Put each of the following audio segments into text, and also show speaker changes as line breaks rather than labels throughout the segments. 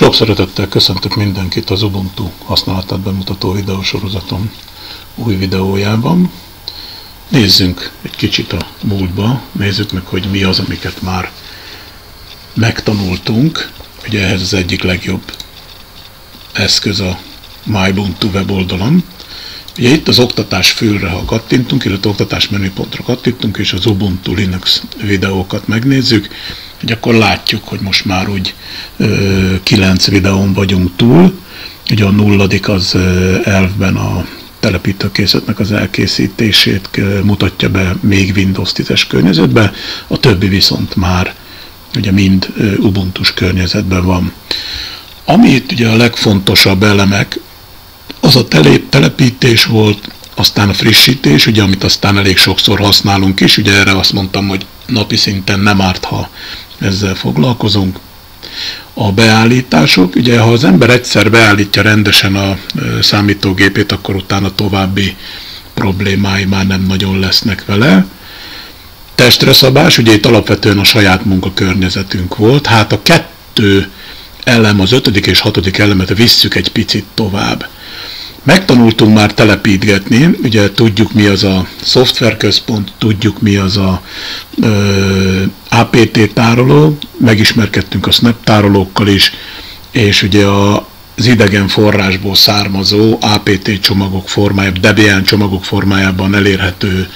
Sok szeretettel köszöntök mindenkit az Ubuntu használatát bemutató videósorozatom új videójában. Nézzünk egy kicsit a múltba, nézzük meg, hogy mi az, amiket már megtanultunk. Ugye ehhez az egyik legjobb eszköz a MyBuntu weboldalon. Ugye itt az oktatás fülre, ha kattintunk, illetve oktatás menüpontra kattintunk, és az Ubuntu Linux videókat megnézzük, hogy akkor látjuk, hogy most már úgy ö, 9 videón vagyunk túl. Ugye a nulladik az elvben a telepítőkészletnek az elkészítését mutatja be még Windows 10-es környezetben, a többi viszont már ugye mind Ubuntu-s környezetben van. Ami itt ugye a legfontosabb elemek, az a telepítés volt, aztán a frissítés, ugye, amit aztán elég sokszor használunk is, ugye erre azt mondtam, hogy napi szinten nem árt, ha ezzel foglalkozunk. A beállítások, ugye ha az ember egyszer beállítja rendesen a számítógépét, akkor utána további problémái már nem nagyon lesznek vele. Testre szabás, ugye itt alapvetően a saját munkakörnyezetünk volt, hát a kettő elem, az ötödik és hatodik elemet visszük egy picit tovább. Megtanultunk már telepítgetni, ugye tudjuk mi az a szoftverközpont, tudjuk mi az a ö, APT tároló, megismerkedtünk a Snap tárolókkal is, és ugye a, az idegen forrásból származó APT csomagok formájában, Debian csomagok formájában elérhető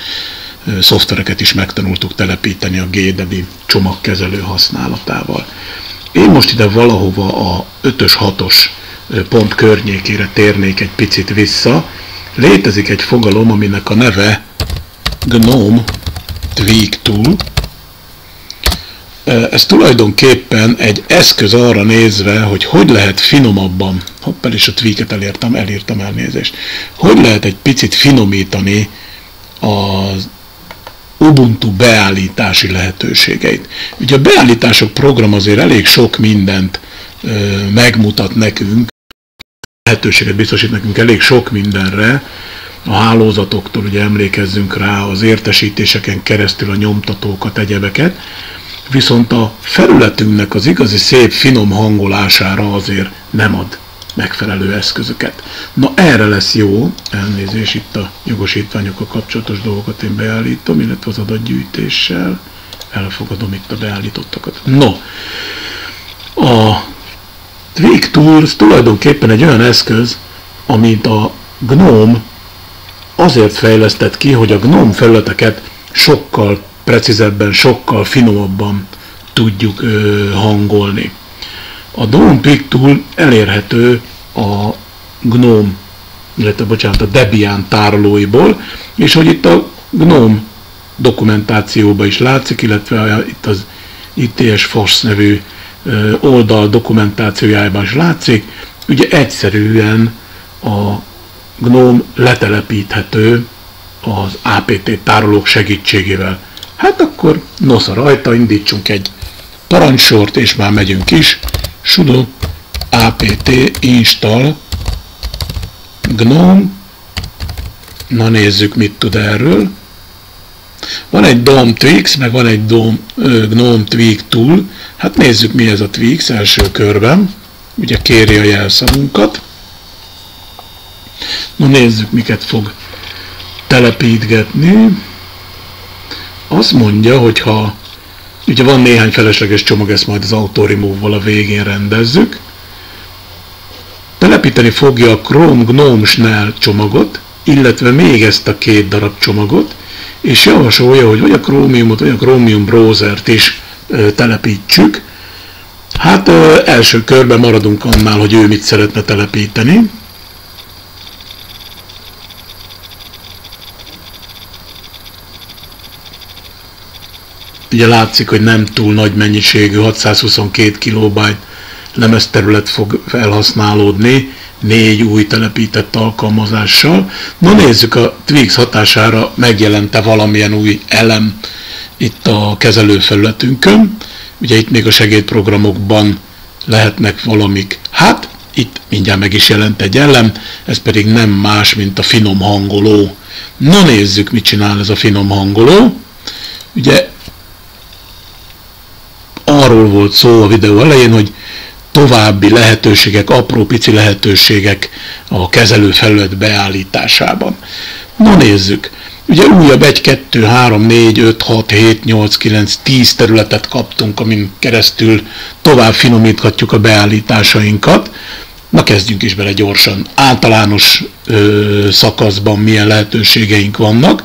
szoftvereket is megtanultuk telepíteni a GDebi csomagkezelő használatával. Én most ide valahova a 5-ös, 6-os pont környékére térnék egy picit vissza. Létezik egy fogalom, aminek a neve GNOME Tweak Tool. Ez tulajdonképpen egy eszköz arra nézve, hogy hogy lehet finomabban, hoppel is a tweaket elértem, elírtam elnézést, hogy lehet egy picit finomítani az Ubuntu beállítási lehetőségeit. Ugye a beállítások program azért elég sok mindent megmutat nekünk, lehetőséget biztosít nekünk elég sok mindenre, a hálózatoktól ugye emlékezzünk rá, az értesítéseken keresztül a nyomtatókat, egyebeket, viszont a felületünknek az igazi szép finom hangolására azért nem ad megfelelő eszközöket. Na erre lesz jó, elnézés itt a jogosítványokkal kapcsolatos dolgokat én beállítom, illetve az adatgyűjtéssel, elfogadom itt a beállítottakat. No, a Tweak Tools tulajdonképpen egy olyan eszköz, amit a GNOME azért fejlesztett ki, hogy a GNOME felületeket sokkal precízebben, sokkal finomabban tudjuk ö, hangolni. A GNOME Pick Tool elérhető a GNOME, illetve bocsánat, a Debian tárolóiból, és hogy itt a GNOME dokumentációban is látszik, illetve itt az ITS Force nevű oldal dokumentációjában is látszik, ugye egyszerűen a GNOME letelepíthető az APT tárolók segítségével. Hát akkor nosza rajta, indítsunk egy parancsort, és már megyünk is. sudo apt install GNOME, na nézzük mit tud erről. Van egy DOM Tweaks, meg van egy DOM, GNOME Tweak Tool. Hát nézzük mi ez a Tweaks első körben. Ugye kéri a jelszavunkat. Na nézzük miket fog telepítgetni. Azt mondja, hogy ha ugye van néhány felesleges csomag, ezt majd az Auto Remove-val a végén rendezzük. Telepíteni fogja a Chrome GNOME Snell csomagot, illetve még ezt a két darab csomagot, és javasolja, hogy vagy a Chromiumot, vagy a Chromium browsert is telepítsük. Hát első körben maradunk annál, hogy ő mit szeretne telepíteni. Ugye látszik, hogy nem túl nagy mennyiségű, 622 kilobyte lemezterület fog felhasználódni, négy új telepített alkalmazással. Na nézzük, a Twix hatására megjelente valamilyen új elem itt a kezelőfelületünkön. Ugye itt még a segédprogramokban lehetnek valamik. Hát, itt mindjárt meg is jelent egy elem, ez pedig nem más, mint a finom hangoló. Na nézzük, mit csinál ez a finom hangoló. Ugye arról volt szó a videó elején, hogy további lehetőségek, apró pici lehetőségek a kezelőfelület beállításában. Na nézzük. Ugye újabb 1, 2, 3, 4, 5, 6, 7, 8, 9, 10 területet kaptunk, amin keresztül tovább finomíthatjuk a beállításainkat. Na kezdjünk is bele gyorsan. Általános ö, szakaszban milyen lehetőségeink vannak.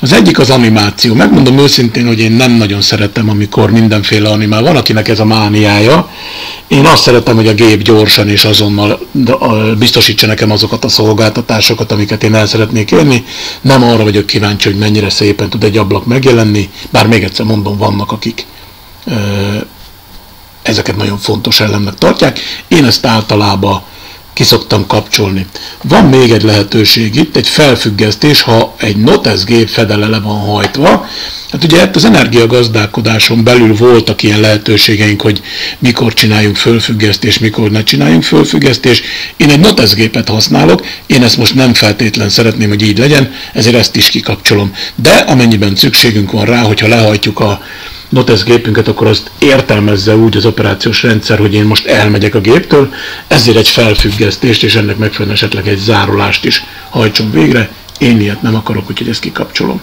Az egyik az animáció. Megmondom őszintén, hogy én nem nagyon szeretem, amikor mindenféle animál. Van, akinek ez a mániája. Én azt szeretem, hogy a gép gyorsan és azonnal biztosítsa nekem azokat a szolgáltatásokat, amiket én el szeretnék élni. Nem arra vagyok kíváncsi, hogy mennyire szépen tud egy ablak megjelenni, bár még egyszer mondom, vannak, akik ezeket nagyon fontos elemnek tartják. Én ezt általában kiszoktam kapcsolni. Van még egy lehetőség itt, egy felfüggesztés, ha egy notes gép fedele le van hajtva, Hát ugye hát az energiagazdálkodáson belül voltak ilyen lehetőségeink, hogy mikor csináljunk fölfüggesztést, mikor ne csináljunk fölfüggesztést. Én egy notes gépet használok, én ezt most nem feltétlen szeretném, hogy így legyen, ezért ezt is kikapcsolom. De amennyiben szükségünk van rá, hogyha lehajtjuk a notes gépünket, akkor azt értelmezze úgy az operációs rendszer, hogy én most elmegyek a géptől, ezért egy felfüggesztést és ennek megfelelően esetleg egy zárulást is hajtson végre. Én ilyet nem akarok, úgyhogy ezt kikapcsolom.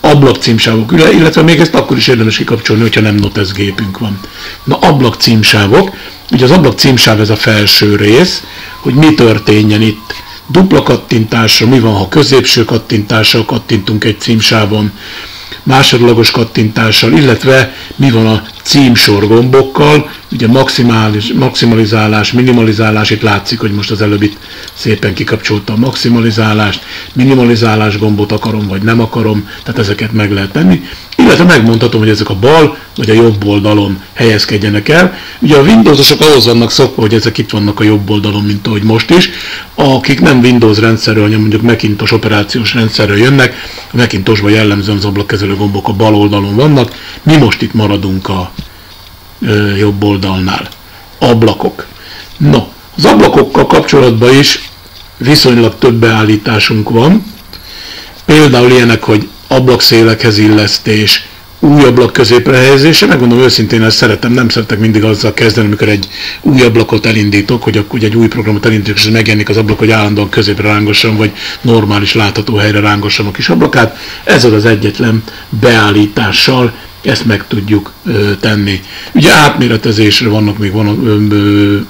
Ablak címsávok, illetve még ezt akkor is érdemes kikapcsolni, hogyha nem notes gépünk van. Na ablak címsávok, ugye az ablak címsáv ez a felső rész, hogy mi történjen itt dupla kattintásra, mi van, ha középső kattintással kattintunk egy címsávon, másodlagos kattintással, illetve mi van a címsor gombokkal, ugye maximális, maximalizálás, minimalizálás, itt látszik, hogy most az előbb itt szépen kikapcsolta a maximalizálást, minimalizálás gombot akarom, vagy nem akarom, tehát ezeket meg lehet tenni, illetve megmondhatom, hogy ezek a bal vagy a jobb oldalon helyezkedjenek el. Ugye a Windowsosok ahhoz vannak szokva, hogy ezek itt vannak a jobb oldalon, mint ahogy most is. Akik nem Windows rendszerről, hanem mondjuk Macintosh operációs rendszerről jönnek, a Macintoshban jellemzően az ablakkezelő gombok a bal oldalon vannak, mi most itt maradunk a ö, jobb oldalnál. Ablakok. No, az ablakokkal kapcsolatban is viszonylag több beállításunk van. Például ilyenek, hogy ablakszélekhez illesztés, új ablak középre helyezése, megmondom őszintén, ezt szeretem, nem szeretek mindig azzal kezdeni, amikor egy új ablakot elindítok, hogy akkor egy új programot elindítok, és megjelenik az ablak, hogy állandóan középre rángossam, vagy normális látható helyre rángossam a kis ablakát. Ez az egyetlen beállítással ezt meg tudjuk tenni. Ugye átméretezésre vannak még van,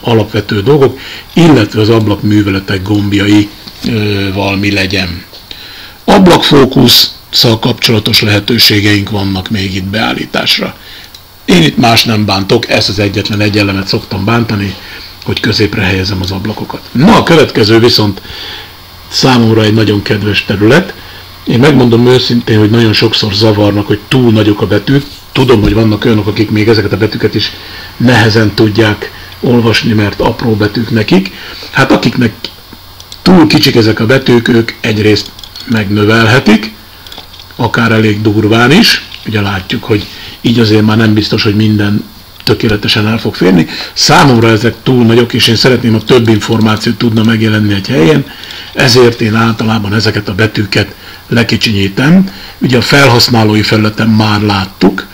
alapvető dolgok, illetve az ablak műveletek gombjai ö, valami legyen. Ablakfókusz, szal kapcsolatos lehetőségeink vannak még itt beállításra. Én itt más nem bántok, ezt az egyetlen egy elemet szoktam bántani, hogy középre helyezem az ablakokat. Na, a következő viszont számomra egy nagyon kedves terület. Én megmondom őszintén, hogy nagyon sokszor zavarnak, hogy túl nagyok a betűk. Tudom, hogy vannak olyanok, akik még ezeket a betűket is nehezen tudják olvasni, mert apró betűk nekik. Hát akiknek túl kicsik ezek a betűk, ők egyrészt megnövelhetik, akár elég durván is. Ugye látjuk, hogy így azért már nem biztos, hogy minden tökéletesen el fog férni. Számomra ezek túl nagyok, és én szeretném, hogy több információt tudna megjelenni egy helyen, ezért én általában ezeket a betűket lekicsinyítem. Ugye a felhasználói felületen már láttuk,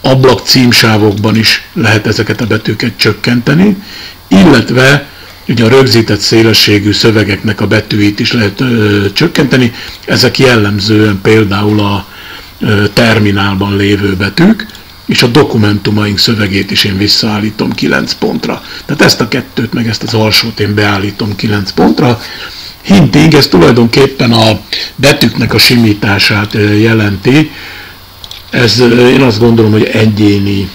ablak címsávokban is lehet ezeket a betűket csökkenteni, illetve ugye a rögzített szélességű szövegeknek a betűit is lehet ö, csökkenteni. Ezek jellemzően például a ö, terminálban lévő betűk, és a dokumentumaink szövegét is én visszaállítom 9 pontra. Tehát ezt a kettőt, meg ezt az alsót én beállítom 9 pontra. Hinting, ez tulajdonképpen a betűknek a simítását jelenti, ez én azt gondolom, hogy egyéni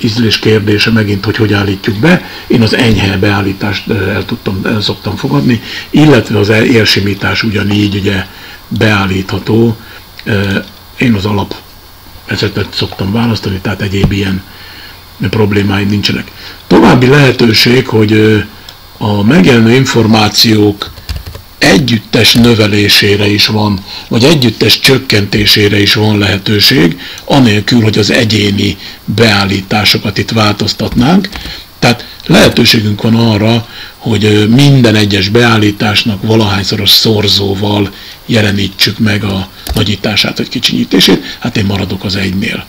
ízlés kérdése megint, hogy hogy állítjuk be. Én az enyhe beállítást el, tudtam, el szoktam fogadni, illetve az érsimítás ugyanígy ugye beállítható. Én az alap esetet szoktam választani, tehát egyéb ilyen problémáim nincsenek. További lehetőség, hogy a megjelenő információk együttes növelésére is van, vagy együttes csökkentésére is van lehetőség, anélkül, hogy az egyéni beállításokat itt változtatnánk. Tehát lehetőségünk van arra, hogy minden egyes beállításnak valahányszoros szorzóval jelenítsük meg a nagyítását vagy kicsinyítését, hát én maradok az egynél.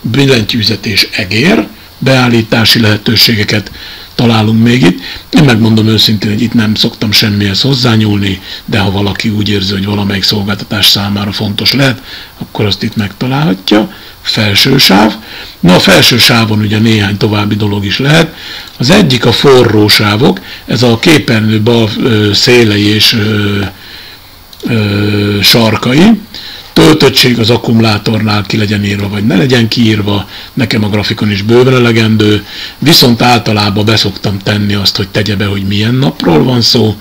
Billentyűzet és egér, beállítási lehetőségeket találunk még itt. Én megmondom őszintén, hogy itt nem szoktam semmihez hozzányúlni, de ha valaki úgy érzi, hogy valamelyik szolgáltatás számára fontos lehet, akkor azt itt megtalálhatja. Felső sáv. Na a felső sávon ugye néhány további dolog is lehet. Az egyik a forró sávok, ez a képernyő bal szélei és ö, sarkai. Töltöttség az akkumulátornál ki legyen írva, vagy ne legyen kiírva, nekem a grafikon is bőven elegendő, viszont általában beszoktam tenni azt, hogy tegye be, hogy milyen napról van szó,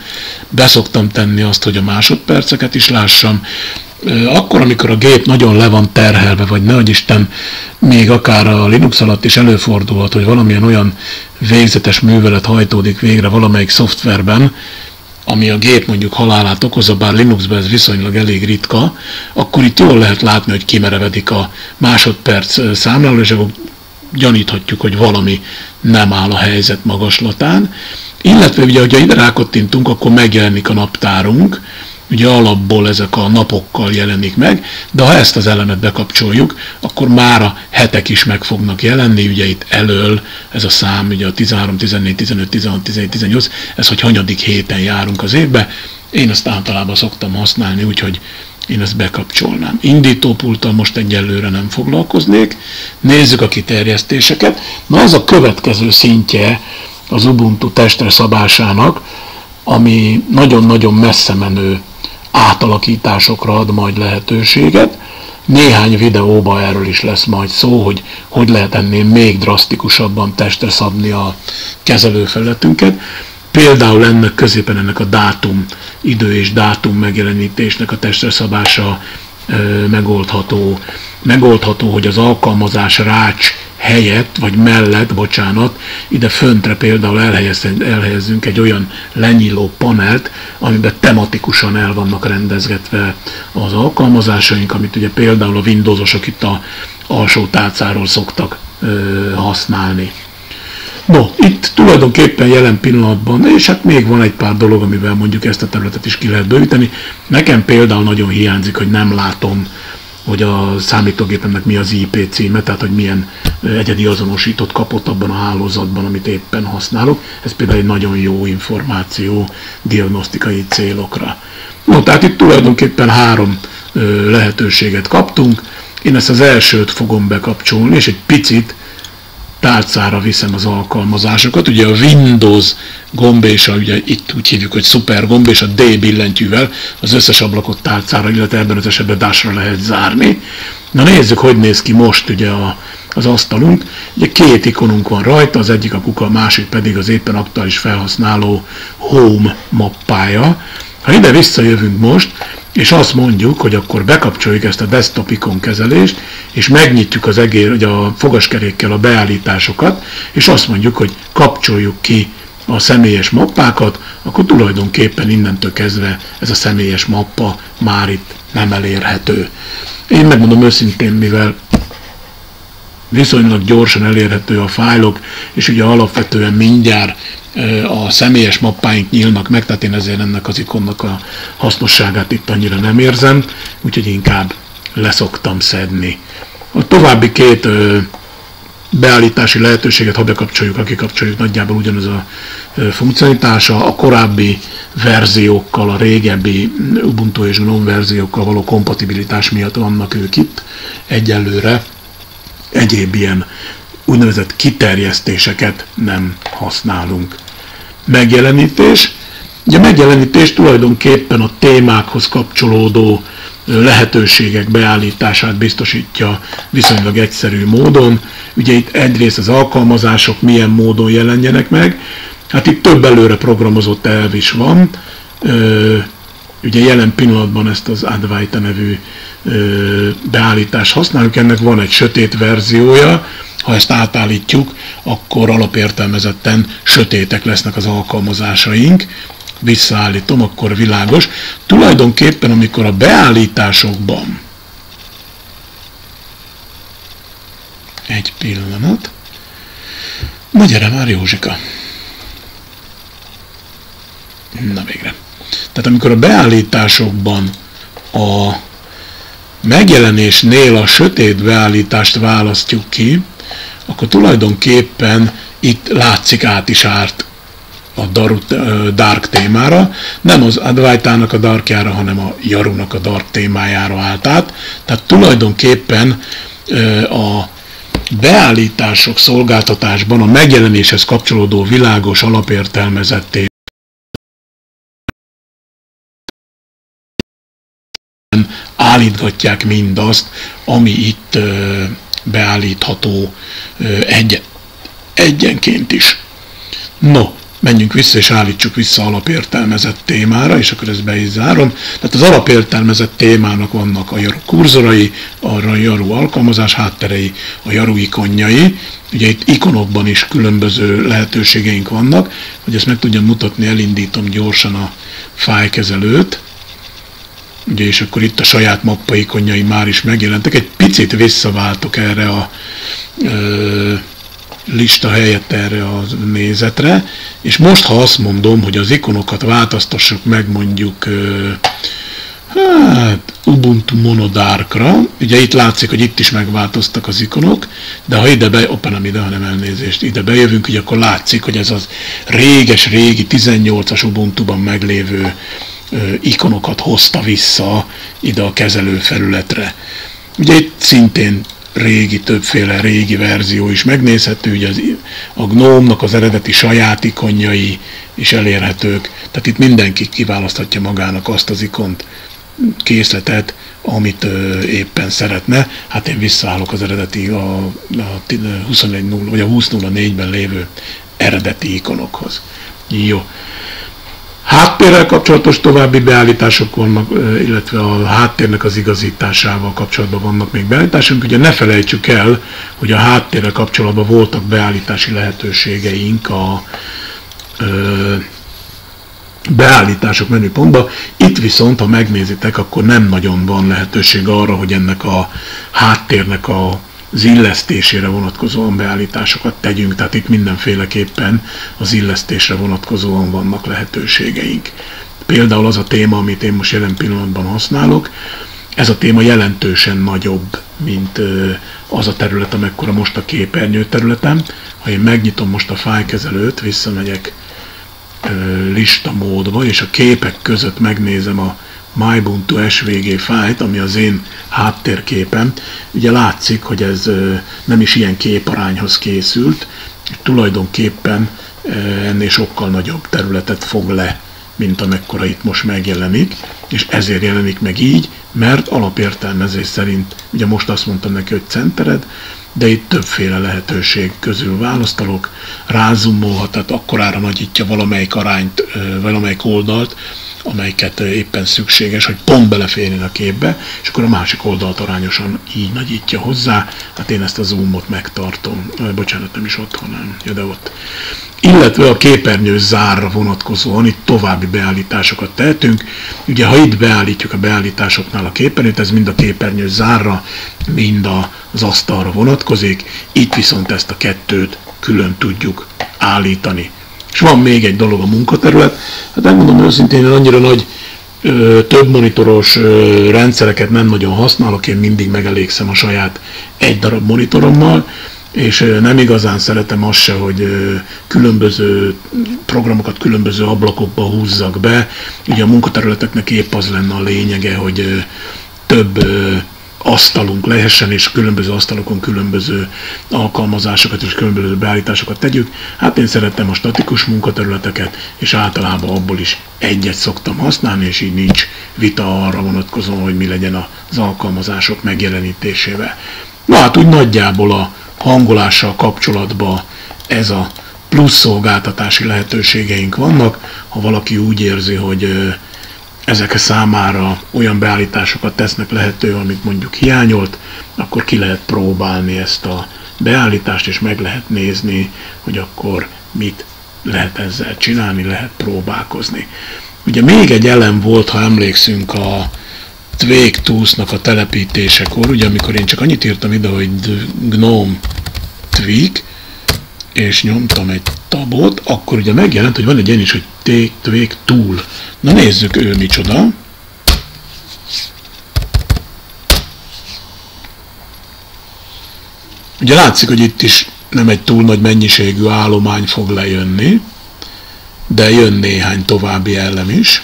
beszoktam tenni azt, hogy a másodperceket is lássam, akkor, amikor a gép nagyon le van terhelve, vagy nehogy Isten, még akár a Linux alatt is előfordulhat, hogy valamilyen olyan végzetes művelet hajtódik végre valamelyik szoftverben, ami a gép mondjuk halálát okozza, bár Linuxban ez viszonylag elég ritka, akkor itt jól lehet látni, hogy kimerevedik a másodperc számláló, és akkor gyaníthatjuk, hogy valami nem áll a helyzet magaslatán. Illetve ugye, hogyha ide rákottintunk, akkor megjelenik a naptárunk, ugye alapból ezek a napokkal jelenik meg, de ha ezt az elemet bekapcsoljuk, akkor már a hetek is meg fognak jelenni, ugye itt elől ez a szám, ugye a 13, 14, 15, 16, 17, 18, ez hogy hanyadik héten járunk az évbe, én ezt általában szoktam használni, úgyhogy én ezt bekapcsolnám. Indítópulttal most egyelőre nem foglalkoznék. Nézzük a kiterjesztéseket. Na az a következő szintje az Ubuntu testre szabásának, ami nagyon-nagyon messze menő átalakításokra ad majd lehetőséget. Néhány videóban erről is lesz majd szó, hogy hogy lehet ennél még drasztikusabban testre szabni a kezelőfelületünket. Például ennek középen ennek a dátum, idő és dátum megjelenítésnek a testre szabása megoldható. Megoldható, hogy az alkalmazás rács helyett, vagy mellett, bocsánat, ide föntre például elhelyezzünk egy olyan lenyíló panelt, amiben tematikusan el vannak rendezgetve az alkalmazásaink, amit ugye például a Windowsosok itt a alsó tálcáról szoktak ö, használni. No, itt tulajdonképpen jelen pillanatban, és hát még van egy pár dolog, amivel mondjuk ezt a területet is ki lehet bővíteni. Nekem például nagyon hiányzik, hogy nem látom, hogy a számítógépemnek mi az IP címe, tehát hogy milyen egyedi azonosított kapott abban a hálózatban, amit éppen használok. Ez például egy nagyon jó információ diagnosztikai célokra. No, tehát itt tulajdonképpen három lehetőséget kaptunk. Én ezt az elsőt fogom bekapcsolni, és egy picit tárcára viszem az alkalmazásokat. Ugye a Windows gomb és a, ugye itt úgy hívjuk, hogy szuper gomb és a D billentyűvel az összes ablakot tárcára, illetve ebben az esetben dásra lehet zárni. Na nézzük, hogy néz ki most ugye a, az asztalunk. Ugye két ikonunk van rajta, az egyik a kuka, a másik pedig az éppen aktuális felhasználó Home mappája. Ha ide visszajövünk most, és azt mondjuk, hogy akkor bekapcsoljuk ezt a desktop ikon kezelést, és megnyitjuk az egér, a fogaskerékkel a beállításokat, és azt mondjuk, hogy kapcsoljuk ki a személyes mappákat, akkor tulajdonképpen innentől kezdve ez a személyes mappa már itt nem elérhető. Én megmondom őszintén, mivel viszonylag gyorsan elérhető a fájlok, és ugye alapvetően mindjárt a személyes mappáink nyílnak meg, tehát én ezért ennek az ikonnak a hasznosságát itt annyira nem érzem, úgyhogy inkább leszoktam szedni. A további két beállítási lehetőséget, ha bekapcsoljuk, aki kapcsoljuk, nagyjából ugyanaz a funkcionitása. A korábbi verziókkal, a régebbi Ubuntu és GNOME verziókkal való kompatibilitás miatt vannak ők itt egyelőre. Egyéb ilyen úgynevezett kiterjesztéseket nem használunk. Megjelenítés. Ugye megjelenítés tulajdonképpen a témákhoz kapcsolódó lehetőségek beállítását biztosítja viszonylag egyszerű módon. Ugye itt egyrészt az alkalmazások milyen módon jelenjenek meg, hát itt több előre programozott elv is van. Ugye jelen pillanatban ezt az Advaita nevű beállítást használjuk, ennek van egy sötét verziója, ha ezt átállítjuk, akkor alapértelmezetten sötétek lesznek az alkalmazásaink, visszaállítom, akkor világos. Tulajdonképpen, amikor a beállításokban egy pillanat, na gyere már Józsika! Na végre. Tehát amikor a beállításokban a megjelenésnél a sötét beállítást választjuk ki, akkor tulajdonképpen itt látszik át is árt a dark témára, nem az Advaitának a darkjára, hanem a Jarunak a dark témájára állt át. Tehát tulajdonképpen a beállítások szolgáltatásban a megjelenéshez kapcsolódó világos alapértelmezetté állítgatják mindazt, ami itt beállítható egy, egyenként is. No, menjünk vissza és állítsuk vissza alapértelmezett témára, és akkor ezt be is zárom. Tehát az alapértelmezett témának vannak a jaru kurzorai, a jaru alkalmazás hátterei, a jaru ikonjai. Ugye itt ikonokban is különböző lehetőségeink vannak, hogy ezt meg tudjam mutatni, elindítom gyorsan a fájkezelőt. Ugye, és akkor itt a saját mappa ikonjai már is megjelentek. Egy picit visszaváltok erre a ö, lista helyett erre a nézetre, és most ha azt mondom, hogy az ikonokat változtassuk meg mondjuk hát Ubuntu Monodarkra, ugye itt látszik, hogy itt is megváltoztak az ikonok, de ha ide be, opa nem ide, hanem elnézést, ide bejövünk, ugye akkor látszik, hogy ez az réges-régi 18-as Ubuntu-ban meglévő ikonokat hozta vissza ide a kezelő felületre. Ugye itt szintén régi, többféle régi verzió is megnézhető, ugye az, a Gnome-nak az eredeti saját ikonjai is elérhetők, tehát itt mindenki kiválaszthatja magának azt az ikont, készletet, amit ö, éppen szeretne. Hát én visszaállok az eredeti, a, a 21.0 vagy a 20.04-ben lévő eredeti ikonokhoz. Jó. Háttérrel kapcsolatos további beállítások vannak, illetve a háttérnek az igazításával kapcsolatban vannak még beállításunk. Ugye ne felejtsük el, hogy a háttérrel kapcsolatban voltak beállítási lehetőségeink a beállítások menüpontban. Itt viszont, ha megnézitek, akkor nem nagyon van lehetőség arra, hogy ennek a háttérnek a az illesztésére vonatkozóan beállításokat tegyünk, tehát itt mindenféleképpen az illesztésre vonatkozóan vannak lehetőségeink. Például az a téma, amit én most jelen pillanatban használok, ez a téma jelentősen nagyobb, mint az a terület, amekkora most a képernyő területem. Ha én megnyitom most a fájkezelőt, visszamegyek lista módba, és a képek között megnézem a MyBuntu SVG fájt, ami az én háttérképem. Ugye látszik, hogy ez nem is ilyen képarányhoz készült, tulajdonképpen ennél sokkal nagyobb területet fog le, mint amekkora itt most megjelenik, és ezért jelenik meg így, mert alapértelmezés szerint, ugye most azt mondtam neki, hogy centered, de itt többféle lehetőség közül választalok, rázumolhat, tehát akkorára nagyítja valamelyik arányt, valamelyik oldalt, amelyiket éppen szükséges, hogy pont beleférjen a képbe, és akkor a másik oldalt arányosan így nagyítja hozzá. Hát én ezt a zoomot megtartom. Bocsánat, nem is otthon, nem. Ja, de ott. Illetve a képernyő zárra vonatkozóan itt további beállításokat tehetünk. Ugye, ha itt beállítjuk a beállításoknál a képernyőt, ez mind a képernyő zárra, mind az asztalra vonatkozik. Itt viszont ezt a kettőt külön tudjuk állítani. És van még egy dolog a munkaterület. Hát megmondom őszintén, én annyira nagy ö, több monitoros ö, rendszereket nem nagyon használok, én mindig megelégszem a saját egy darab monitorommal, és nem igazán szeretem azt se, hogy különböző programokat különböző ablakokba húzzak be. Ugye a munkaterületeknek épp az lenne a lényege, hogy több asztalunk lehessen, és különböző asztalokon különböző alkalmazásokat és különböző beállításokat tegyük. Hát én szerettem a statikus munkaterületeket, és általában abból is egyet szoktam használni, és így nincs vita arra vonatkozóan, hogy mi legyen az alkalmazások megjelenítésével. Na hát úgy nagyjából a hangolással kapcsolatban ez a plusz szolgáltatási lehetőségeink vannak. Ha valaki úgy érzi, hogy ezek számára olyan beállításokat tesznek lehető, amit mondjuk hiányolt, akkor ki lehet próbálni ezt a beállítást, és meg lehet nézni, hogy akkor mit lehet ezzel csinálni, lehet próbálkozni. Ugye még egy elem volt, ha emlékszünk a Twig Tools-nak a telepítésekor, ugye amikor én csak annyit írtam ide, hogy GNOME Twig, és nyomtam egy tabot, akkor ugye megjelent, hogy van egy ilyen is, hogy take tool. Na nézzük ő micsoda. Ugye látszik, hogy itt is nem egy túl nagy mennyiségű állomány fog lejönni, de jön néhány további elem is.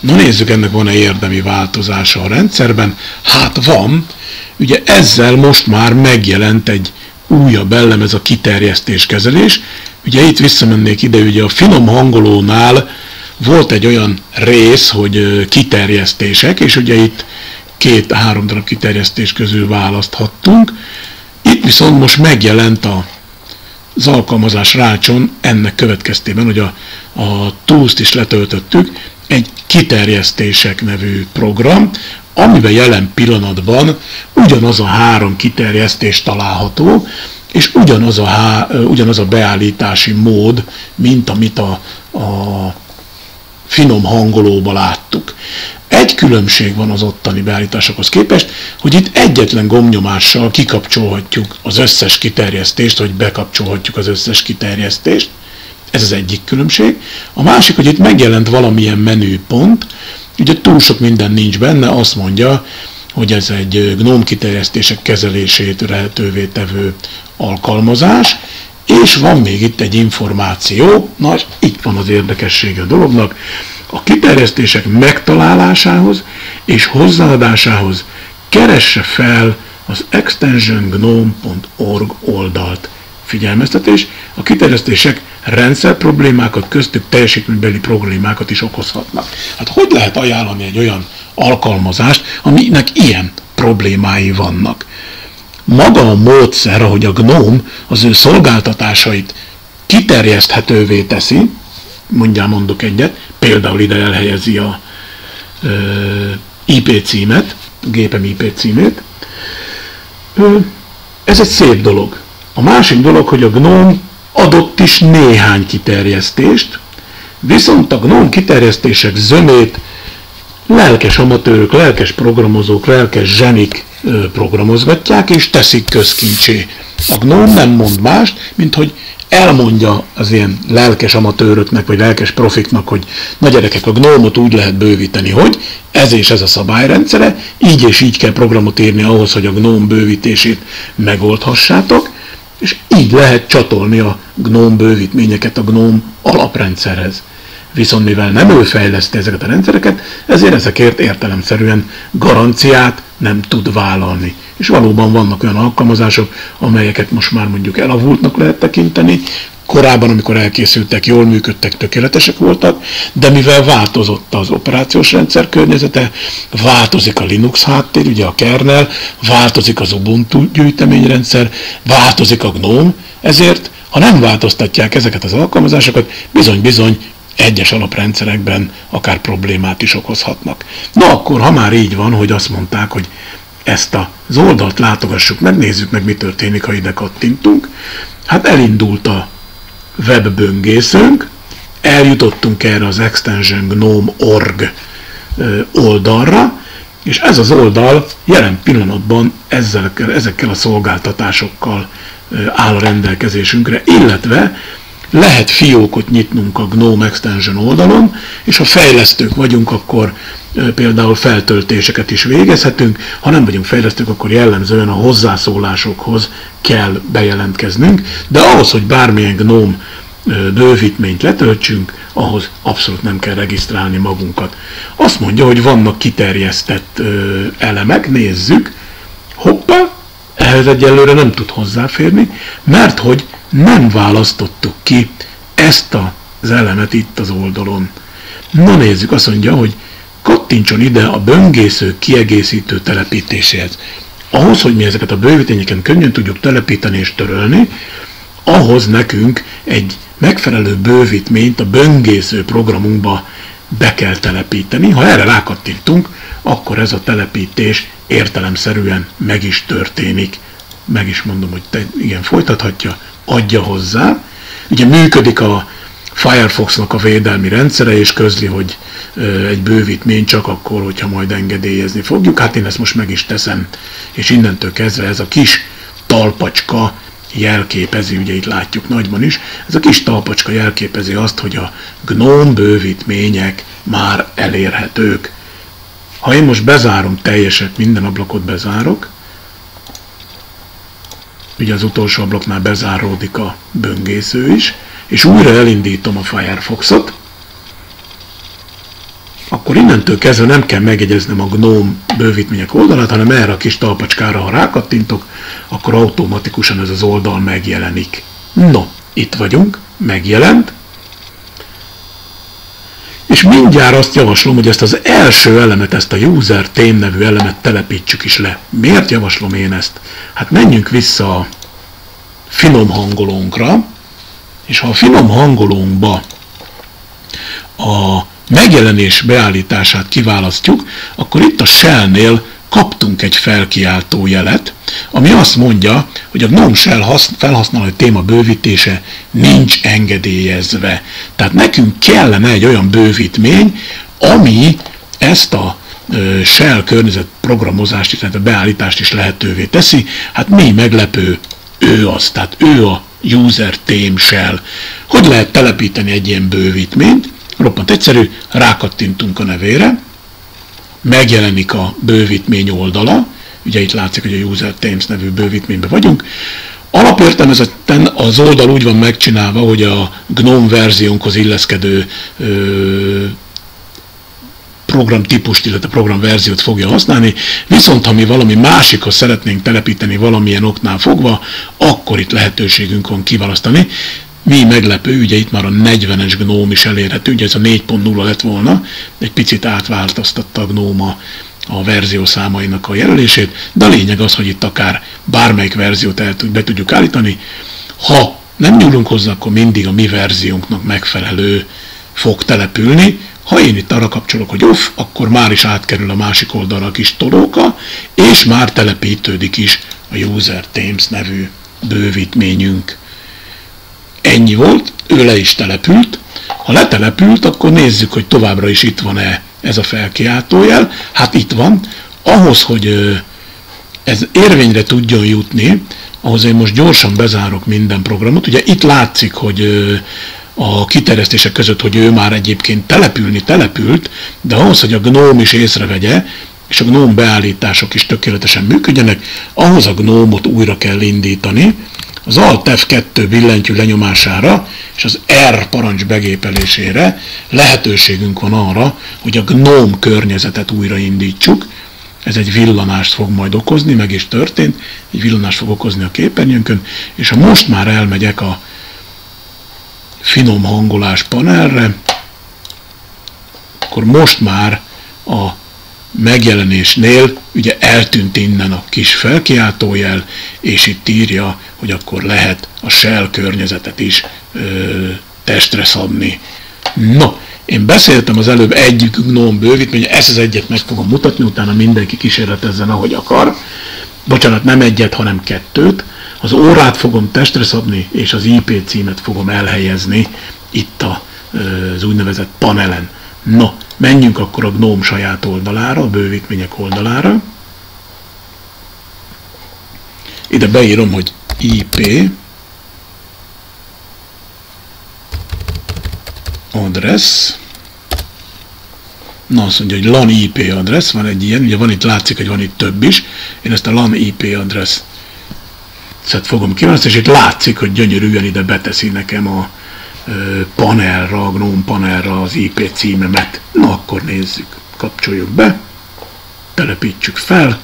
Na nézzük, ennek van-e érdemi változása a rendszerben? Hát van, ugye ezzel most már megjelent egy újabb elem, ez a kiterjesztés kezelés. Ugye itt visszamennék ide, ugye a finom hangolónál volt egy olyan rész, hogy kiterjesztések, és ugye itt két-három darab kiterjesztés közül választhattunk. Itt viszont most megjelent a, az alkalmazás rácson ennek következtében, hogy a, a tools is letöltöttük, egy kiterjesztések nevű program, amiben jelen pillanatban ugyanaz a három kiterjesztés található, és ugyanaz a, há, ugyanaz a beállítási mód, mint amit a, a finom hangolóba láttuk. Egy különbség van az ottani beállításokhoz képest, hogy itt egyetlen gomnyomással kikapcsolhatjuk az összes kiterjesztést, vagy bekapcsolhatjuk az összes kiterjesztést. Ez az egyik különbség. A másik, hogy itt megjelent valamilyen menüpont, ugye túl sok minden nincs benne, azt mondja, hogy ez egy GNOME kiterjesztések kezelését lehetővé tevő alkalmazás, és van még itt egy információ, na itt van az érdekessége a dolognak, a kiterjesztések megtalálásához és hozzáadásához keresse fel az extensiongnome.org oldalt. Figyelmeztetés, a kiterjesztések rendszer problémákat, köztük teljesítménybeli problémákat is okozhatnak. Hát hogy lehet ajánlani egy olyan alkalmazást, aminek ilyen problémái vannak? Maga a módszer, ahogy a GNOME az ő szolgáltatásait kiterjeszthetővé teszi, mondjál mondok egyet, például ide elhelyezi a ö, IP címet, a gépem IP címét. Ö, ez egy szép dolog. A másik dolog, hogy a GNOME adott is néhány kiterjesztést, viszont a GNOME kiterjesztések zömét lelkes amatőrök, lelkes programozók, lelkes zsenik programozgatják, és teszik közkincsé. A GNOME nem mond mást, mint hogy elmondja az ilyen lelkes amatőröknek, vagy lelkes profiknak, hogy na gyerekek, a gnómot úgy lehet bővíteni, hogy ez és ez a szabályrendszere, így és így kell programot írni ahhoz, hogy a gnóm bővítését megoldhassátok, és így lehet csatolni a gnóm bővítményeket a gnóm alaprendszerhez. Viszont mivel nem ő fejleszti ezeket a rendszereket, ezért ezekért értelemszerűen garanciát nem tud vállalni. És valóban vannak olyan alkalmazások, amelyeket most már mondjuk elavultnak lehet tekinteni, korábban, amikor elkészültek, jól működtek, tökéletesek voltak, de mivel változott az operációs rendszer környezete, változik a Linux háttér, ugye a kernel, változik az Ubuntu gyűjteményrendszer, változik a GNOME, ezért ha nem változtatják ezeket az alkalmazásokat, bizony-bizony egyes alaprendszerekben akár problémát is okozhatnak. Na akkor, ha már így van, hogy azt mondták, hogy ezt az oldalt látogassuk meg, nézzük meg, mi történik, ha ide kattintunk. Hát elindult a webböngészőnk, eljutottunk erre az extension gnome.org oldalra, és ez az oldal jelen pillanatban ezzel, ezekkel a szolgáltatásokkal áll a rendelkezésünkre, illetve lehet fiókot nyitnunk a GNOME Extension oldalon, és ha fejlesztők vagyunk, akkor például feltöltéseket is végezhetünk, ha nem vagyunk fejlesztők, akkor jellemzően a hozzászólásokhoz kell bejelentkeznünk, de ahhoz, hogy bármilyen GNOME bővítményt letöltsünk, ahhoz abszolút nem kell regisztrálni magunkat. Azt mondja, hogy vannak kiterjesztett elemek, nézzük, hoppá, ehhez egyelőre nem tud hozzáférni, mert hogy nem választottuk ki ezt az elemet itt az oldalon. Na nézzük, azt mondja, hogy kattintson ide a böngésző kiegészítő telepítéséhez. Ahhoz, hogy mi ezeket a bővítényeken könnyen tudjuk telepíteni és törölni, ahhoz nekünk egy megfelelő bővítményt a böngésző programunkba be kell telepíteni. Ha erre rákattintunk, akkor ez a telepítés értelemszerűen meg is történik. Meg is mondom, hogy te igen, folytathatja, adja hozzá. Ugye működik a Firefoxnak a védelmi rendszere, és közli, hogy egy bővítmény csak akkor, hogyha majd engedélyezni fogjuk. Hát én ezt most meg is teszem, és innentől kezdve ez a kis talpacska jelképezi, ugye itt látjuk nagyban is, ez a kis talpacska jelképezi azt, hogy a GNOME bővítmények már elérhetők. Ha én most bezárom teljeset, minden ablakot bezárok, ugye az utolsó ablaknál bezáródik a böngésző is, és újra elindítom a Firefoxot, akkor innentől kezdve nem kell megjegyeznem a GNOME bővítmények oldalát, hanem erre a kis talpacskára, ha rákattintok, akkor automatikusan ez az oldal megjelenik. No, itt vagyunk, megjelent, és mindjárt azt javaslom, hogy ezt az első elemet, ezt a user theme nevű elemet telepítsük is le. Miért javaslom én ezt? Hát menjünk vissza a finom hangolónkra, és ha a finom hangolónkba a megjelenés beállítását kiválasztjuk, akkor itt a shell-nél kaptunk egy felkiáltó jelet, ami azt mondja, hogy a GNOME Shell felhasználói téma bővítése nincs engedélyezve. Tehát nekünk kellene egy olyan bővítmény, ami ezt a Shell környezet programozást, illetve beállítást is lehetővé teszi. Hát mi meglepő, ő az, tehát ő a user theme shell. Hogy lehet telepíteni egy ilyen bővítményt? Roppant egyszerű, rákattintunk a nevére, megjelenik a bővítmény oldala, ugye itt látszik, hogy a User Themes nevű bővítményben vagyunk, Alapértelmezetten az oldal úgy van megcsinálva, hogy a GNOME verziónkhoz illeszkedő ö, programtípust, illetve programverziót fogja használni, viszont ha mi valami másikhoz szeretnénk telepíteni valamilyen oknál fogva, akkor itt lehetőségünk van kiválasztani mi meglepő, ugye itt már a 40-es GNOME is elérhető, ugye ez a 4.0 lett volna, egy picit átváltoztatta a GNOME a, verzió számainak a jelölését, de a lényeg az, hogy itt akár bármelyik verziót el be tudjuk állítani. Ha nem nyúlunk hozzá, akkor mindig a mi verziónknak megfelelő fog települni. Ha én itt arra kapcsolok, hogy off, akkor már is átkerül a másik oldalra a kis tolóka, és már telepítődik is a User Themes nevű bővítményünk. Ennyi volt, ő le is települt. Ha letelepült, akkor nézzük, hogy továbbra is itt van-e ez a felkiáltójel. Hát itt van. Ahhoz, hogy ez érvényre tudjon jutni, ahhoz én most gyorsan bezárok minden programot. Ugye itt látszik, hogy a kiterjesztések között, hogy ő már egyébként települni települt, de ahhoz, hogy a GNOME is észrevegye, és a GNOME beállítások is tökéletesen működjenek, ahhoz a GNOME-ot újra kell indítani, az Alt F2 billentyű lenyomására és az R parancs begépelésére lehetőségünk van arra, hogy a GNOME környezetet újraindítsuk. Ez egy villanást fog majd okozni, meg is történt, egy villanást fog okozni a képernyőnkön, és ha most már elmegyek a finom hangolás panelre, akkor most már a megjelenésnél ugye eltűnt innen a kis felkiáltójel, és itt írja, hogy akkor lehet a shell környezetet is ö, testre szabni. No, én beszéltem az előbb egyik GNOME bővítmény, ezt az egyet meg fogom mutatni, utána mindenki kísérletezzen, ahogy akar. Bocsánat, nem egyet, hanem kettőt. Az órát fogom testre szabni, és az IP címet fogom elhelyezni itt a, az úgynevezett panelen. No, menjünk akkor a GNOME saját oldalára, a bővítmények oldalára. Ide beírom, hogy IP address Na azt mondja, hogy LAN IP address, van egy ilyen, ugye van itt, látszik, hogy van itt több is. Én ezt a LAN IP address szet fogom kiválasztani, és itt látszik, hogy gyönyörűen ide beteszi nekem a panelra, a GNOME panelra az IP címemet. Na akkor nézzük, kapcsoljuk be, telepítsük fel,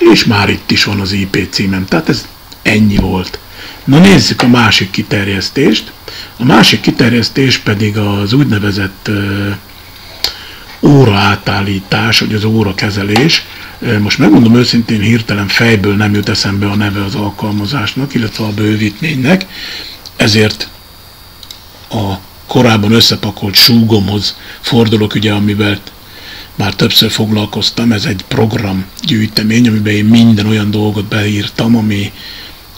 és már itt is van az IP címem, tehát ez ennyi volt. Na nézzük a másik kiterjesztést. A másik kiterjesztés pedig az úgynevezett óra átállítás, vagy az óra kezelés. Most megmondom őszintén, hirtelen fejből nem jut eszembe a neve az alkalmazásnak, illetve a bővítménynek, ezért a korábban összepakolt súgomhoz fordulok, ugye, amivel már többször foglalkoztam, ez egy programgyűjtemény, amiben én minden olyan dolgot beírtam, ami,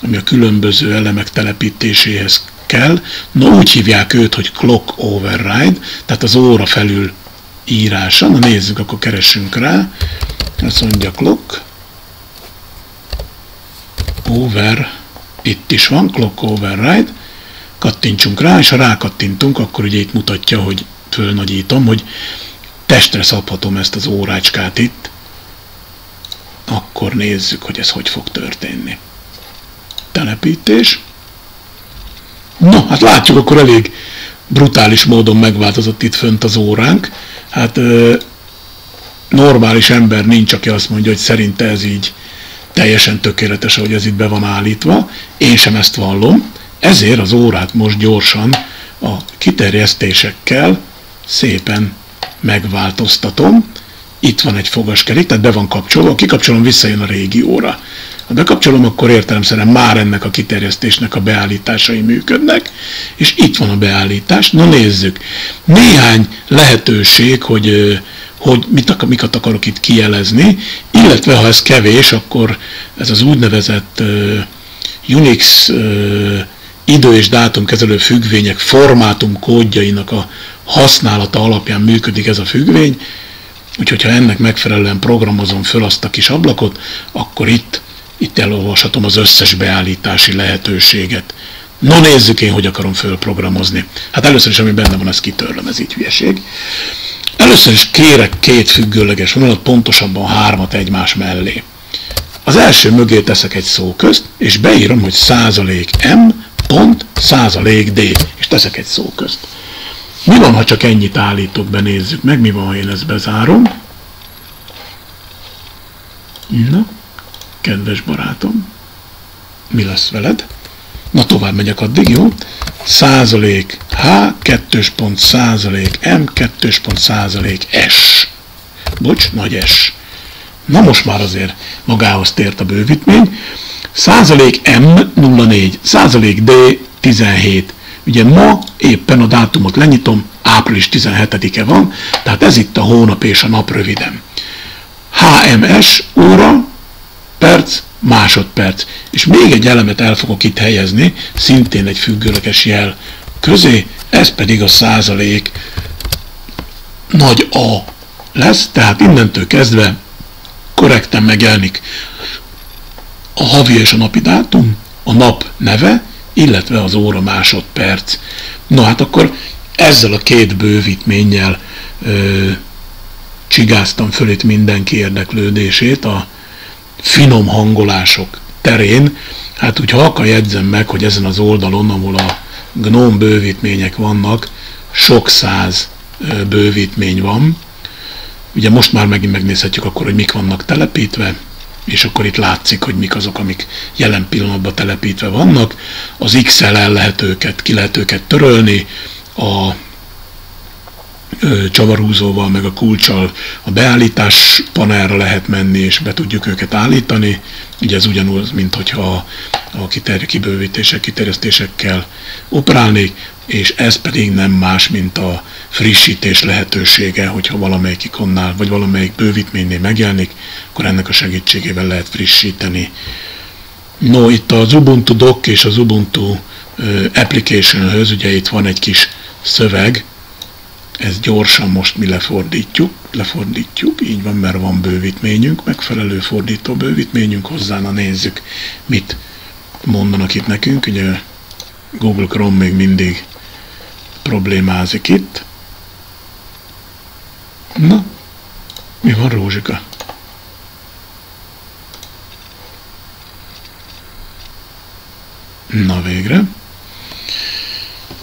ami a különböző elemek telepítéséhez kell. No, úgy hívják őt, hogy clock override, tehát az óra felül írása. Na nézzük, akkor keressünk rá. Azt mondja clock over, itt is van, clock override, kattintsunk rá, és ha rákattintunk, akkor ugye itt mutatja, hogy fölnagyítom, hogy testre szabhatom ezt az órácskát itt. akkor nézzük, hogy ez hogy fog történni. Telepítés. No, hát látjuk, akkor elég brutális módon megváltozott itt fönt az óránk. Hát normális ember nincs, aki azt mondja, hogy szerinte ez így teljesen tökéletes, ahogy ez itt be van állítva. Én sem ezt vallom, ezért az órát most gyorsan a kiterjesztésekkel szépen megváltoztatom. Itt van egy fogaskerék, tehát be van kapcsolva, kikapcsolom, visszajön a régi óra. Ha bekapcsolom, akkor értelemszerűen már ennek a kiterjesztésnek a beállításai működnek, és itt van a beállítás. Na nézzük. Néhány lehetőség, hogy hogy mit, mikat akarok itt kijelezni, illetve ha ez kevés, akkor ez az úgynevezett uh, Unix uh, idő- és dátumkezelő függvények formátum kódjainak a használata alapján működik ez a függvény, úgyhogy ha ennek megfelelően programozom föl azt a kis ablakot, akkor itt, itt elolvashatom az összes beállítási lehetőséget. No nézzük én, hogy akarom fölprogramozni. Hát először is, ami benne van, ezt kitörlöm, ez így hülyeség. Először is kérek két függőleges vonalat, pontosabban hármat egymás mellé. Az első mögé teszek egy szóközt, és beírom, hogy százalék M pont százalék D, és teszek egy szóközt. Mi van, ha csak ennyit állítok be, nézzük meg, mi van, ha én ezt bezárom. Na, kedves barátom, mi lesz veled? Na tovább megyek addig, jó? Százalék H, kettős pont százalék M, kettős pont százalék S. Bocs, nagy S. Na most már azért magához tért a bővítmény. Százalék M 04, százalék D 17. Ugye ma éppen a dátumot lenyitom, április 17-e van, tehát ez itt a hónap és a nap röviden. HMS óra, perc, másodperc. És még egy elemet el fogok itt helyezni, szintén egy függőleges jel közé, ez pedig a százalék nagy A lesz, tehát innentől kezdve korrekten megjelenik a havi és a napi dátum, a nap neve, illetve az óra másodperc. No hát akkor ezzel a két bővítménnyel ö, csigáztam föl itt mindenki érdeklődését a finom hangolások terén. Hát úgy halka jegyzem meg, hogy ezen az oldalon, ahol a GNOME bővítmények vannak, sok száz bővítmény van. Ugye most már megint megnézhetjük akkor, hogy mik vannak telepítve, és akkor itt látszik, hogy mik azok, amik jelen pillanatban telepítve vannak. Az XL-el lehet őket, ki lehet őket törölni, a csavarhúzóval, meg a kulcsal a beállítás panelra lehet menni, és be tudjuk őket állítani. Ugye ez ugyanúgy, mint hogyha a kiter- kibővítések, kiterjesztésekkel operálnék, és ez pedig nem más, mint a frissítés lehetősége, hogyha valamelyik ikonnál, vagy valamelyik bővítménynél megjelenik, akkor ennek a segítségével lehet frissíteni. No, itt az Ubuntu Dock és az Ubuntu application ugye itt van egy kis szöveg, ezt gyorsan most mi lefordítjuk, lefordítjuk, így van, mert van bővítményünk, megfelelő fordító bővítményünk hozzá, na nézzük, mit mondanak itt nekünk, ugye Google Chrome még mindig problémázik itt. Na, mi van Rózsika? Na végre.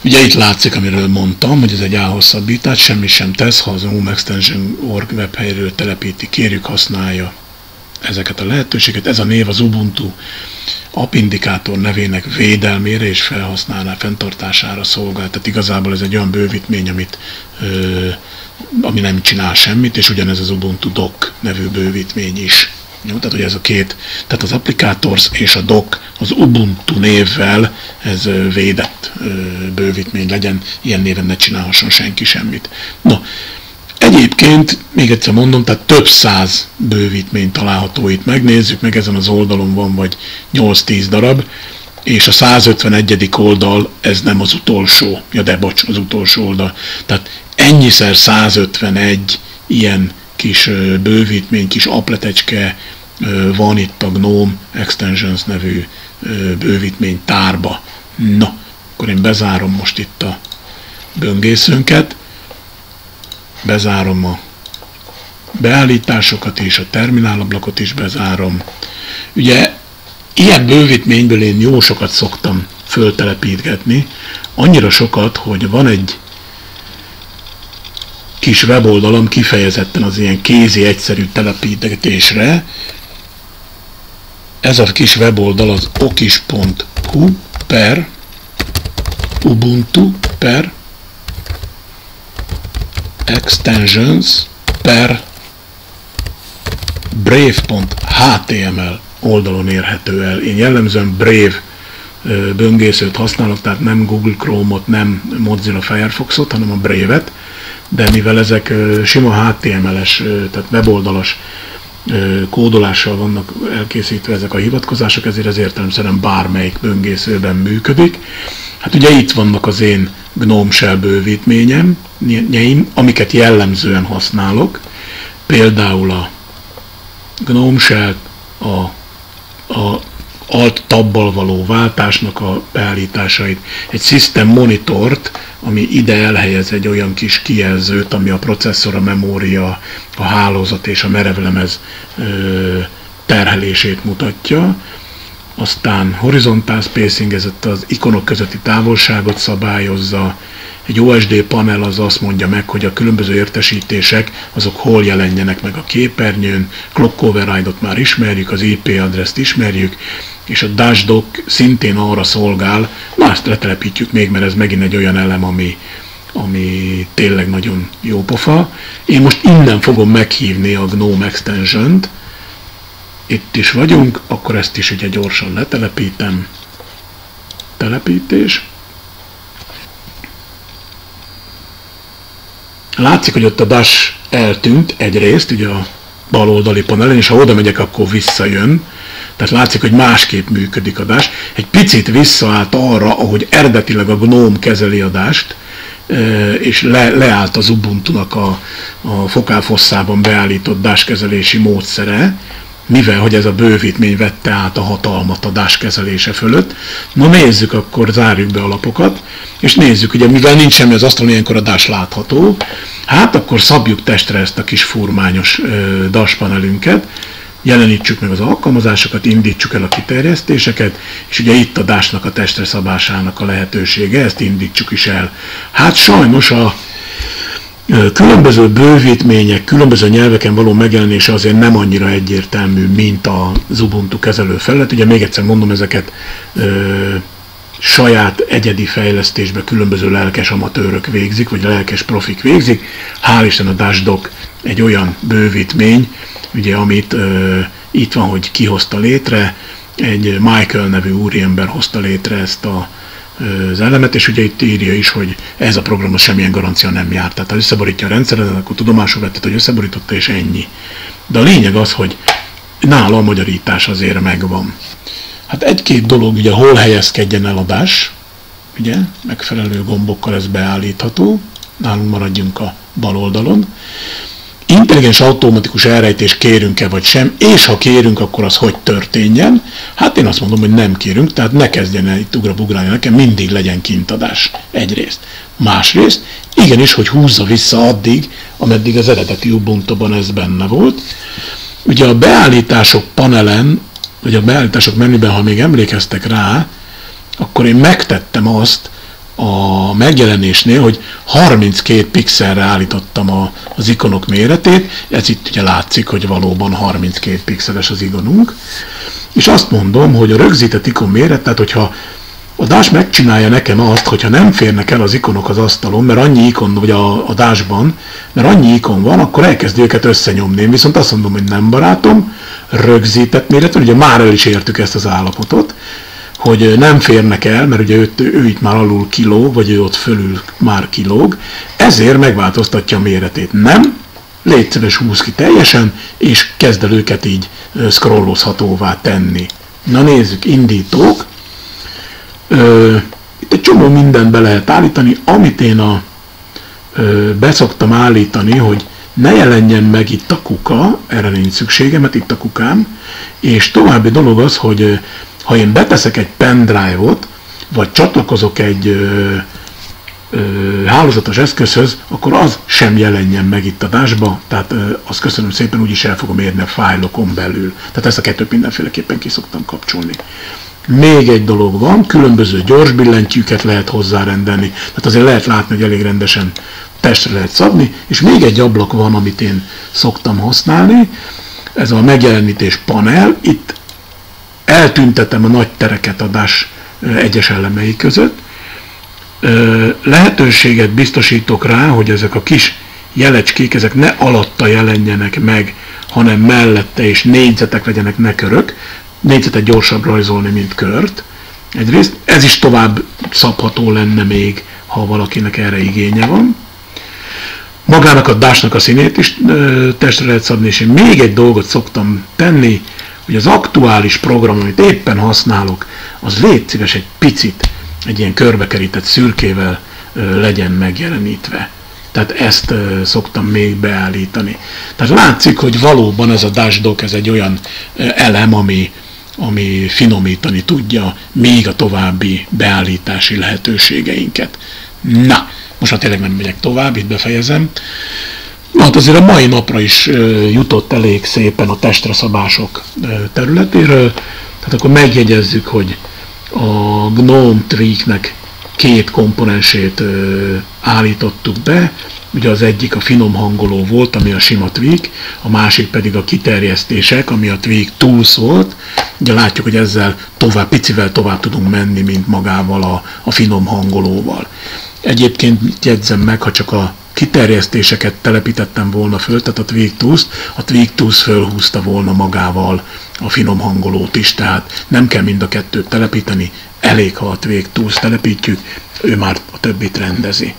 Ugye itt látszik, amiről mondtam, hogy ez egy elhosszabbítás, semmi sem tesz, ha az Home Extension org webhelyről telepíti, kérjük használja ezeket a lehetőséget. Ez a név az Ubuntu appindikátor nevének védelmére és felhasználná, fenntartására szolgál. Tehát igazából ez egy olyan bővítmény, amit, ö, ami nem csinál semmit, és ugyanez az Ubuntu Dock nevű bővítmény is. Jó, tehát hogy ez a két, tehát az Applicators és a Dock az Ubuntu névvel ez védett bővítmény legyen, ilyen néven ne csinálhasson senki semmit. No, Egyébként, még egyszer mondom, tehát több száz bővítmény található itt. Megnézzük, meg ezen az oldalon van vagy 8-10 darab, és a 151. oldal, ez nem az utolsó, ja de bocs, az utolsó oldal. Tehát ennyiszer 151 ilyen kis bővítmény, kis apletecske van itt a GNOME Extensions nevű bővítmény tárba. Na, akkor én bezárom most itt a böngészőnket, bezárom a beállításokat és a terminálablakot is bezárom. Ugye ilyen bővítményből én jó sokat szoktam föltelepítgetni, annyira sokat, hogy van egy kis weboldalam kifejezetten az ilyen kézi egyszerű telepítgetésre. Ez a kis weboldal az okis.hu per Ubuntu per extensions per brave.html oldalon érhető el. Én jellemzően Brave böngészőt használok, tehát nem Google Chrome-ot, nem Mozilla Firefox-ot, hanem a Brave-et, de mivel ezek sima HTML-es, tehát weboldalas kódolással vannak elkészítve ezek a hivatkozások, ezért az értelemszerűen bármelyik böngészőben működik. Hát ugye itt vannak az én GNOME Shell bővítményem, amiket jellemzően használok, például a GNOME Shell, a, a alt tabbal való váltásnak a beállításait, egy system monitort, ami ide elhelyez egy olyan kis kijelzőt, ami a processzor, a memória, a hálózat és a merevlemez terhelését mutatja, aztán horizontál spacing, ez az ikonok közötti távolságot szabályozza, egy OSD panel az azt mondja meg, hogy a különböző értesítések azok hol jelenjenek meg a képernyőn, clock override-ot már ismerjük, az IP adresszt ismerjük, és a Dashdoc szintén arra szolgál, ezt letelepítjük még, mert ez megint egy olyan elem, ami, ami tényleg nagyon jó pofa. Én most innen fogom meghívni a GNOME extension-t, itt is vagyunk, akkor ezt is ugye gyorsan letelepítem. Telepítés. Látszik, hogy ott a dash eltűnt egyrészt, ugye a bal oldali panelen, és ha oda megyek, akkor visszajön. Tehát látszik, hogy másképp működik a dash. Egy picit visszaállt arra, ahogy eredetileg a GNOME kezeli a dash és le, leállt az Ubuntu-nak a, a fokálfosszában beállított dash kezelési módszere, mivel hogy ez a bővítmény vette át a hatalmat a DAS kezelése fölött. Na nézzük, akkor zárjuk be a lapokat, és nézzük, ugye mivel nincs semmi az asztalon, ilyenkor a DAS látható, hát akkor szabjuk testre ezt a kis furmányos DAS panelünket, jelenítsük meg az alkalmazásokat, indítsuk el a kiterjesztéseket, és ugye itt a DAS-nak a testre szabásának a lehetősége, ezt indítsuk is el. Hát sajnos a különböző bővítmények, különböző nyelveken való megjelenése azért nem annyira egyértelmű, mint a Ubuntu kezelő felület. Ugye még egyszer mondom, ezeket ö, saját egyedi fejlesztésbe különböző lelkes amatőrök végzik, vagy lelkes profik végzik. Hál' Isten a Dashdoc egy olyan bővítmény, ugye, amit ö, itt van, hogy ki hozta létre, egy Michael nevű úriember hozta létre ezt a az elemet, és ugye itt írja is, hogy ez a program semmilyen garancia nem jár. Tehát ha összeborítja a rendszeret, akkor tudomásul vetted, hogy összeborította, és ennyi. De a lényeg az, hogy nála a magyarítás azért megvan. Hát egy-két dolog, ugye hol helyezkedjen eladás, ugye, megfelelő gombokkal ez beállítható, nálunk maradjunk a bal oldalon intelligens automatikus elrejtés kérünk-e vagy sem, és ha kérünk, akkor az hogy történjen? Hát én azt mondom, hogy nem kérünk, tehát ne kezdjen el itt ugrabugrálni nekem, mindig legyen kintadás egyrészt. Másrészt, igenis, hogy húzza vissza addig, ameddig az eredeti ubuntu ez benne volt. Ugye a beállítások panelen, vagy a beállítások menüben, ha még emlékeztek rá, akkor én megtettem azt, a megjelenésnél, hogy 32 pixelre állítottam a, az ikonok méretét, ez itt ugye látszik, hogy valóban 32 pixeles az ikonunk, és azt mondom, hogy a rögzített ikon méret, tehát hogyha a Dash megcsinálja nekem azt, hogyha nem férnek el az ikonok az asztalon, mert annyi ikon, vagy a, a Dashban, mert annyi ikon van, akkor elkezd őket összenyomni. Én viszont azt mondom, hogy nem barátom, rögzített méret, ugye már el is értük ezt az állapotot, hogy nem férnek el, mert ugye ő, ő itt már alul kiló, vagy ő ott fölül már kilóg, ezért megváltoztatja a méretét. Nem, légy szíves húz ki teljesen, és kezd el őket így scrollozhatóvá tenni. Na nézzük, indítók. Ö, itt egy csomó mindent be lehet állítani, amit én a, ö, beszoktam állítani, hogy ne jelenjen meg itt a kuka, erre nincs szüksége, mert itt a kukám, és további dolog az, hogy ha én beteszek egy pendrive-ot, vagy csatlakozok egy ö, hálózatos eszközhöz, akkor az sem jelenjen meg itt a dásba, tehát ö, azt köszönöm szépen, úgyis el fogom érni a fájlokon belül. Tehát ezt a kettőt mindenféleképpen ki szoktam kapcsolni. Még egy dolog van, különböző gyors billentyűket lehet hozzárendelni, tehát azért lehet látni, hogy elég rendesen testre lehet szabni, és még egy ablak van, amit én szoktam használni, ez a megjelenítés panel, itt eltüntetem a nagy tereket adás egyes elemei között, lehetőséget biztosítok rá, hogy ezek a kis jelecskék, ezek ne alatta jelenjenek meg, hanem mellette és négyzetek legyenek, ne körök. Négyzetet gyorsabb rajzolni, mint kört. Egyrészt ez is tovább szabható lenne még, ha valakinek erre igénye van. Magának a dásnak a színét is testre lehet szabni, és én még egy dolgot szoktam tenni, hogy az aktuális program, amit éppen használok, az légy szíves egy picit egy ilyen körbekerített szürkével legyen megjelenítve. Tehát ezt szoktam még beállítani. Tehát látszik, hogy valóban ez a dashdock, ez egy olyan elem, ami, ami finomítani tudja még a további beállítási lehetőségeinket. Na, most már tényleg nem megyek tovább, itt befejezem. Hát azért a mai napra is jutott elég szépen a testre szabások területéről, tehát akkor megjegyezzük, hogy a GNOME Tweaknek két komponensét állítottuk be, ugye az egyik a finom hangoló volt, ami a sima tweak, a másik pedig a kiterjesztések, ami a tweak tools volt. Ugye látjuk, hogy ezzel tovább, picivel tovább tudunk menni, mint magával a, a finom hangolóval. Egyébként jegyzem meg, ha csak a kiterjesztéseket telepítettem volna föl, tehát a Tweak Tools, a Tweak Tools fölhúzta volna magával a finom hangolót is, tehát nem kell mind a kettőt telepíteni, elég, ha a Tweak Tools telepítjük, ő már a többit rendezi.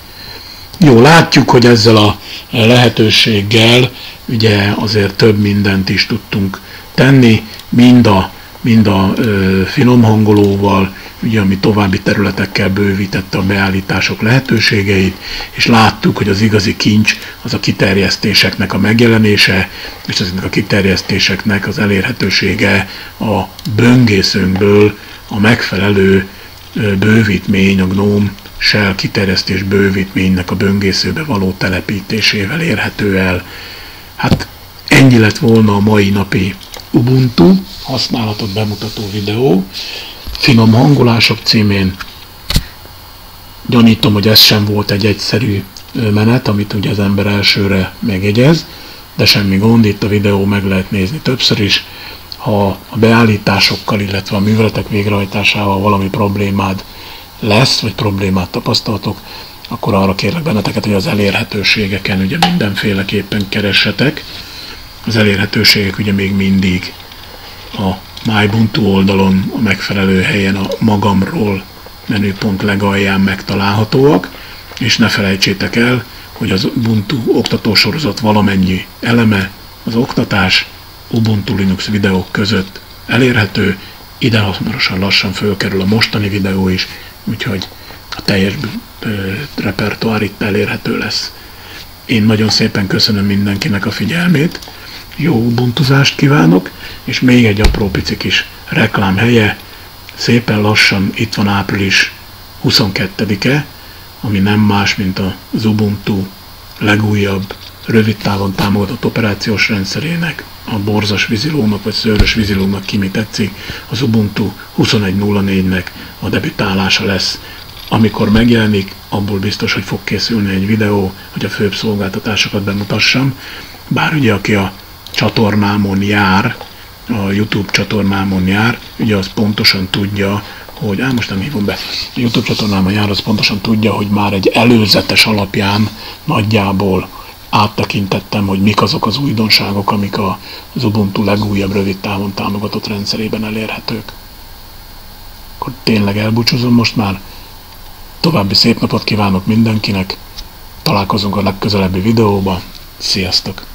Jó, látjuk, hogy ezzel a lehetőséggel ugye azért több mindent is tudtunk tenni, mind a, mind a ö, finom hangolóval, ugye, ami további területekkel bővítette a beállítások lehetőségeit, és láttuk, hogy az igazi kincs az a kiterjesztéseknek a megjelenése, és ezeknek a kiterjesztéseknek az elérhetősége a böngészőnkből a megfelelő bővítmény, a GNOME shell kiterjesztés bővítménynek a böngészőbe való telepítésével érhető el. Hát ennyi lett volna a mai napi Ubuntu használatot bemutató videó finom hangolások címén. Gyanítom, hogy ez sem volt egy egyszerű menet, amit ugye az ember elsőre megjegyez, de semmi gond, itt a videó meg lehet nézni többször is. Ha a beállításokkal, illetve a műveletek végrehajtásával valami problémád lesz, vagy problémát tapasztaltok, akkor arra kérlek benneteket, hogy az elérhetőségeken ugye mindenféleképpen keressetek. Az elérhetőségek ugye még mindig a MyBuntu oldalon a megfelelő helyen a magamról menüpont legalján megtalálhatóak, és ne felejtsétek el, hogy az Ubuntu oktatósorozat valamennyi eleme, az oktatás Ubuntu Linux videók között elérhető, ide hamarosan lassan fölkerül a mostani videó is, úgyhogy a teljes repertoár itt elérhető lesz. Én nagyon szépen köszönöm mindenkinek a figyelmét, jó ubuntuzást kívánok, és még egy apró pici kis reklám helye, szépen lassan itt van április 22-e, ami nem más, mint az Ubuntu legújabb, rövid távon támogatott operációs rendszerének, a borzas vízilónak vagy szőrös vízilónak ki mi tetszik, az Ubuntu 21.04-nek a debütálása lesz. Amikor megjelenik, abból biztos, hogy fog készülni egy videó, hogy a főbb szolgáltatásokat bemutassam, bár ugye aki a csatornámon jár, a YouTube csatornámon jár, ugye az pontosan tudja, hogy, á, most nem hívom be, a YouTube csatornámon jár, az pontosan tudja, hogy már egy előzetes alapján nagyjából áttekintettem, hogy mik azok az újdonságok, amik az Ubuntu legújabb rövid távon támogatott rendszerében elérhetők. Akkor tényleg elbúcsúzom most már. További szép napot kívánok mindenkinek. Találkozunk a legközelebbi videóban. Sziasztok!